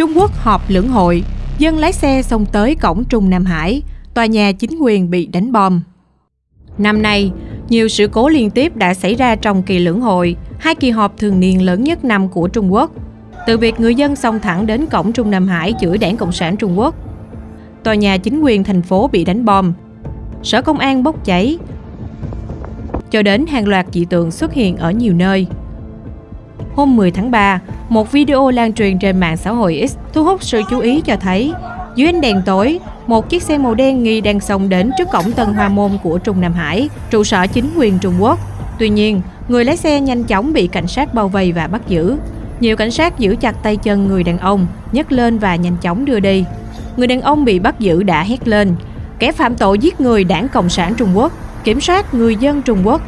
Trung Quốc họp lưỡng hội, dân lái xe xông tới cổng Trung Nam Hải, tòa nhà chính quyền bị đánh bom. Năm nay, nhiều sự cố liên tiếp đã xảy ra trong kỳ lưỡng hội, hai kỳ họp thường niên lớn nhất năm của Trung Quốc. Từ việc người dân xông thẳng đến cổng Trung Nam Hải chửi đảng Cộng sản Trung Quốc, tòa nhà chính quyền thành phố bị đánh bom, sở công an bốc cháy, cho đến hàng loạt dị tượng xuất hiện ở nhiều nơi. Hôm 10 tháng 3, một video lan truyền trên mạng xã hội X thu hút sự chú ý cho thấy dưới ánh đèn tối, một chiếc xe màu đen nghi đang xông đến trước cổng Tân Hoa Môn của Trung Nam Hải, trụ sở chính quyền Trung Quốc. Tuy nhiên, người lái xe nhanh chóng bị cảnh sát bao vây và bắt giữ. Nhiều cảnh sát giữ chặt tay chân người đàn ông, nhấc lên và nhanh chóng đưa đi. Người đàn ông bị bắt giữ đã hét lên, kẻ phạm tội giết người đảng Cộng sản Trung Quốc, kiểm soát người dân Trung Quốc.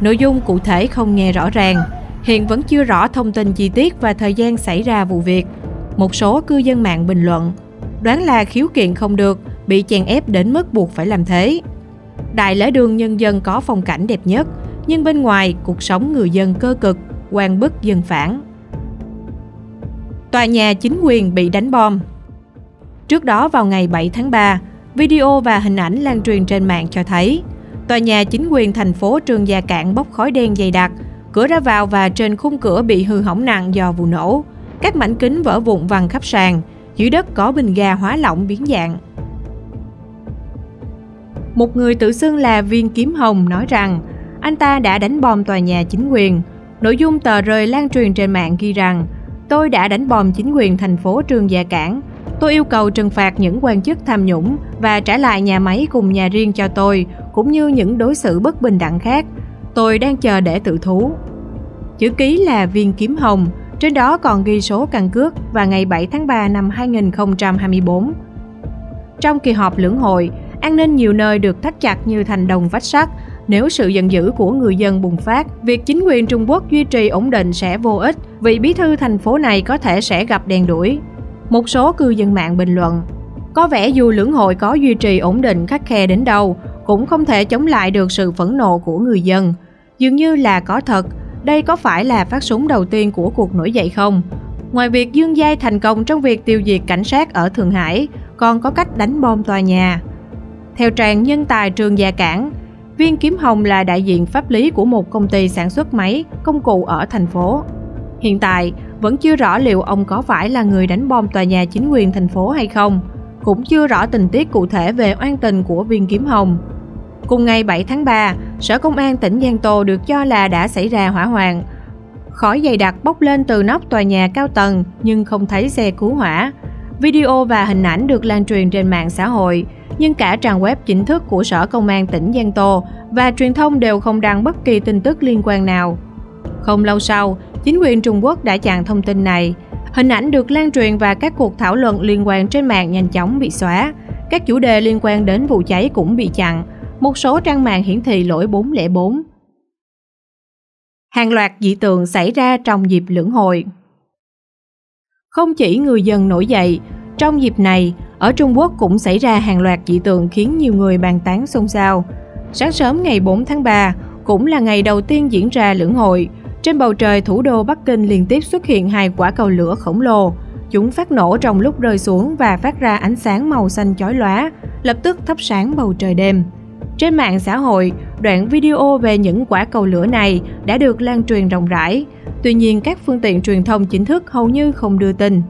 Nội dung cụ thể không nghe rõ ràng, hiện vẫn chưa rõ thông tin chi tiết và thời gian xảy ra vụ việc. Một số cư dân mạng bình luận, đoán là khiếu kiện không được, bị chèn ép đến mức buộc phải làm thế. Đại lễ đường nhân dân có phong cảnh đẹp nhất, nhưng bên ngoài cuộc sống người dân cơ cực, quan bức dân phản. Tòa nhà chính quyền bị đánh bom Trước đó vào ngày 7 tháng 3, video và hình ảnh lan truyền trên mạng cho thấy tòa nhà chính quyền thành phố Trường Gia Cạn bốc khói đen dày đặc, cửa ra vào và trên khung cửa bị hư hỏng nặng do vụ nổ. Các mảnh kính vỡ vụn văng khắp sàn, dưới đất có bình ga hóa lỏng biến dạng. Một người tự xưng là viên kiếm hồng nói rằng anh ta đã đánh bom tòa nhà chính quyền. Nội dung tờ rơi lan truyền trên mạng ghi rằng tôi đã đánh bom chính quyền thành phố Trường Gia Cảng. Tôi yêu cầu trừng phạt những quan chức tham nhũng và trả lại nhà máy cùng nhà riêng cho tôi, cũng như những đối xử bất bình đẳng khác. Tôi đang chờ để tự thú. Chữ ký là viên kiếm hồng, trên đó còn ghi số căn cước và ngày 7 tháng 3 năm 2024. Trong kỳ họp lưỡng hội, an ninh nhiều nơi được thắt chặt như thành đồng vách sắt. Nếu sự giận dữ của người dân bùng phát, việc chính quyền Trung Quốc duy trì ổn định sẽ vô ích vì bí thư thành phố này có thể sẽ gặp đèn đuổi. Một số cư dân mạng bình luận, có vẻ dù lưỡng hội có duy trì ổn định khắc khe đến đâu, cũng không thể chống lại được sự phẫn nộ của người dân. Dường như là có thật, đây có phải là phát súng đầu tiên của cuộc nổi dậy không? Ngoài việc Dương Giai thành công trong việc tiêu diệt cảnh sát ở Thượng Hải, còn có cách đánh bom tòa nhà. Theo trang nhân tài trường Gia Cảng, Viên Kiếm Hồng là đại diện pháp lý của một công ty sản xuất máy, công cụ ở thành phố. Hiện tại, vẫn chưa rõ liệu ông có phải là người đánh bom tòa nhà chính quyền thành phố hay không. Cũng chưa rõ tình tiết cụ thể về oan tình của Viên Kiếm Hồng. Cùng ngày 7 tháng 3, Sở Công an tỉnh Giang Tô được cho là đã xảy ra hỏa hoạn. Khói dày đặc bốc lên từ nóc tòa nhà cao tầng nhưng không thấy xe cứu hỏa. Video và hình ảnh được lan truyền trên mạng xã hội, nhưng cả trang web chính thức của Sở Công an tỉnh Giang Tô và truyền thông đều không đăng bất kỳ tin tức liên quan nào. Không lâu sau, chính quyền Trung Quốc đã chặn thông tin này. Hình ảnh được lan truyền và các cuộc thảo luận liên quan trên mạng nhanh chóng bị xóa. Các chủ đề liên quan đến vụ cháy cũng bị chặn, một số trang mạng hiển thị lỗi 404. Hàng loạt dị tượng xảy ra trong dịp lưỡng hội. Không chỉ người dân nổi dậy, trong dịp này, ở Trung Quốc cũng xảy ra hàng loạt dị tượng khiến nhiều người bàn tán xôn xao. Sáng sớm ngày 4 tháng 3, cũng là ngày đầu tiên diễn ra lưỡng hội, trên bầu trời thủ đô Bắc Kinh liên tiếp xuất hiện hai quả cầu lửa khổng lồ. Chúng phát nổ trong lúc rơi xuống và phát ra ánh sáng màu xanh chói lóa, lập tức thắp sáng bầu trời đêm. Trên mạng xã hội, đoạn video về những quả cầu lửa này đã được lan truyền rộng rãi. Tuy nhiên, các phương tiện truyền thông chính thức hầu như không đưa tin.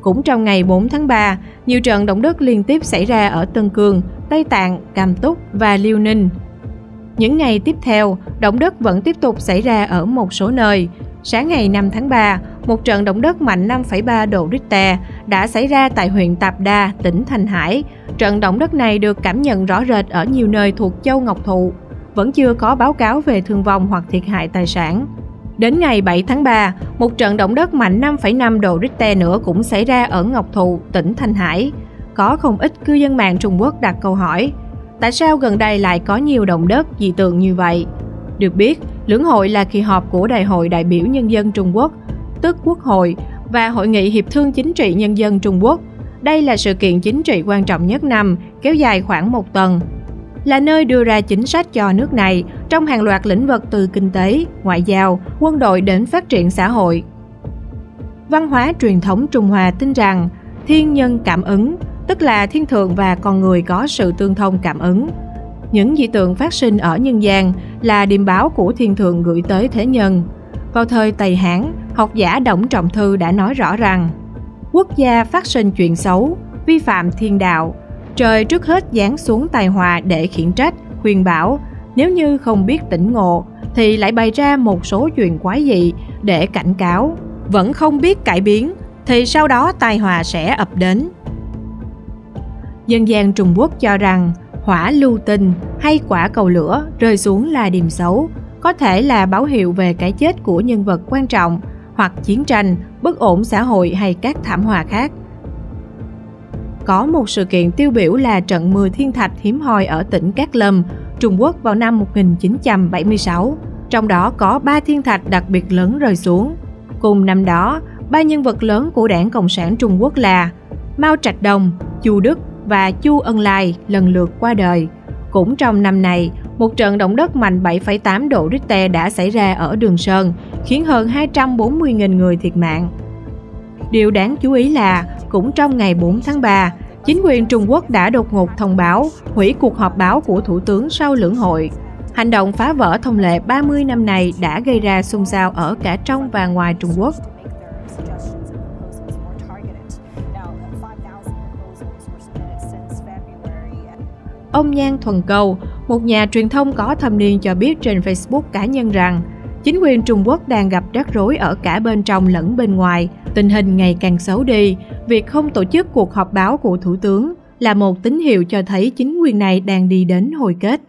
Cũng trong ngày 4 tháng 3, nhiều trận động đất liên tiếp xảy ra ở Tân Cương, Tây Tạng, Cam Túc và Liêu Ninh. Những ngày tiếp theo, động đất vẫn tiếp tục xảy ra ở một số nơi. Sáng ngày 5 tháng 3, một trận động đất mạnh 5,3 độ Richter đã xảy ra tại huyện Tạp Đa, tỉnh Thanh Hải. Trận động đất này được cảm nhận rõ rệt ở nhiều nơi thuộc Châu Ngọc Thụ. Vẫn chưa có báo cáo về thương vong hoặc thiệt hại tài sản. Đến ngày 7 tháng 3, một trận động đất mạnh 5,5 độ Richter nữa cũng xảy ra ở Ngọc Thụ, tỉnh Thanh Hải. Có không ít cư dân mạng Trung Quốc đặt câu hỏi, tại sao gần đây lại có nhiều động đất dị tượng như vậy? Được biết, lưỡng hội là kỳ họp của Đại hội đại biểu Nhân dân Trung Quốc, tức Quốc hội, và Hội nghị Hiệp thương Chính trị Nhân dân Trung Quốc. Đây là sự kiện chính trị quan trọng nhất năm, kéo dài khoảng một tuần, là nơi đưa ra chính sách cho nước này trong hàng loạt lĩnh vực từ kinh tế, ngoại giao, quân đội đến phát triển xã hội. Văn hóa truyền thống Trung Hoa tin rằng thiên nhân cảm ứng, tức là thiên thượng và con người có sự tương thông cảm ứng. Những dị tượng phát sinh ở nhân gian là điềm báo của thiên thượng gửi tới thế nhân. Vào thời Tây Hán, học giả Đổng Trọng Thư đã nói rõ rằng quốc gia phát sinh chuyện xấu, vi phạm thiên đạo, trời trước hết giáng xuống tài hòa để khiển trách, khuyên bảo, nếu như không biết tỉnh ngộ thì lại bày ra một số chuyện quái dị để cảnh cáo, vẫn không biết cải biến thì sau đó tai họa sẽ ập đến. Dân gian Trung Quốc cho rằng hỏa lưu tinh hay quả cầu lửa rơi xuống là điềm xấu, có thể là báo hiệu về cái chết của nhân vật quan trọng hoặc chiến tranh, bất ổn xã hội hay các thảm họa khác. Có một sự kiện tiêu biểu là trận mưa thiên thạch hiếm hoi ở tỉnh Cát Lâm, Trung Quốc vào năm 1976. Trong đó có ba thiên thạch đặc biệt lớn rơi xuống. Cùng năm đó, ba nhân vật lớn của đảng Cộng sản Trung Quốc là Mao Trạch Đông, Chu Đức và Chu Ân Lai lần lượt qua đời. Cũng trong năm này, một trận động đất mạnh 7,8 độ Richter đã xảy ra ở Đường Sơn, khiến hơn 240.000 người thiệt mạng. Điều đáng chú ý là, cũng trong ngày 4 tháng 3, chính quyền Trung Quốc đã đột ngột thông báo hủy cuộc họp báo của Thủ tướng sau lưỡng hội. Hành động phá vỡ thông lệ 30 năm này đã gây ra xôn xao ở cả trong và ngoài Trung Quốc. Ông Nhan Thuần Cầu, một nhà truyền thông có thâm niên cho biết trên Facebook cá nhân rằng chính quyền Trung Quốc đang gặp rắc rối ở cả bên trong lẫn bên ngoài, tình hình ngày càng xấu đi. Việc không tổ chức cuộc họp báo của Thủ tướng là một tín hiệu cho thấy chính quyền này đang đi đến hồi kết.